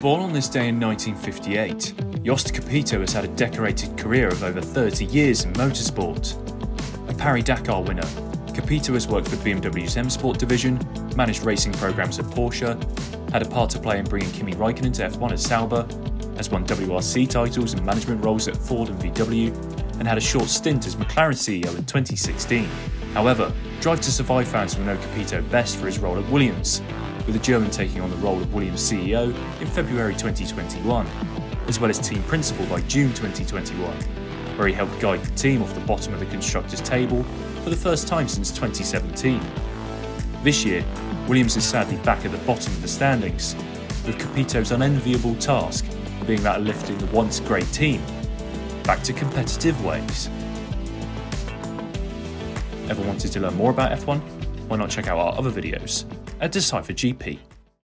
Born on this day in 1958, Jost Capito has had a decorated career of over 30 years in motorsport. A Paris-Dakar winner, Capito has worked for BMW's M Sport division, managed racing programs at Porsche, had a part to play in bringing Kimi Raikkonen to F1 at Sauber, has won WRC titles and management roles at Ford and VW, and had a short stint as McLaren CEO in 2016. However, Drive to Survive fans will know Capito best for his role at Williams, with the German taking on the role of Williams CEO in February 2021, as well as team principal by June 2021, where he helped guide the team off the bottom of the constructors' table for the first time since 2017. This year, Williams is sadly back at the bottom of the standings, with Capito's unenviable task being that of lifting the once great team back to competitive ways. Ever wanted to learn more about F1? Why not check out our other videos at Decyfr GP.